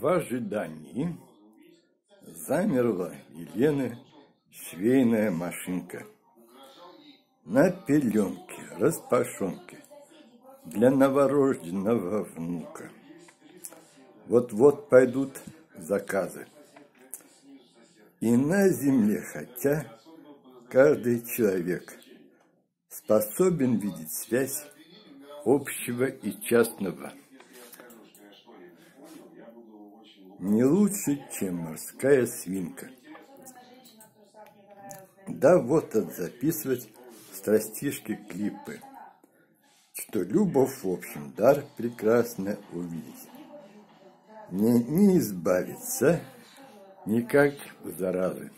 В ожидании замерла Елены швейная машинка. На пеленке, распашонке для новорожденного внука. Вот-вот пойдут заказы. И на земле, хотя каждый человек способен видеть связь общего и частного – не лучше, чем морская свинка. Да вот от записывать страстишки клипы, что любовь в общем дар прекрасно увидеть. Не, не избавиться никак заразы.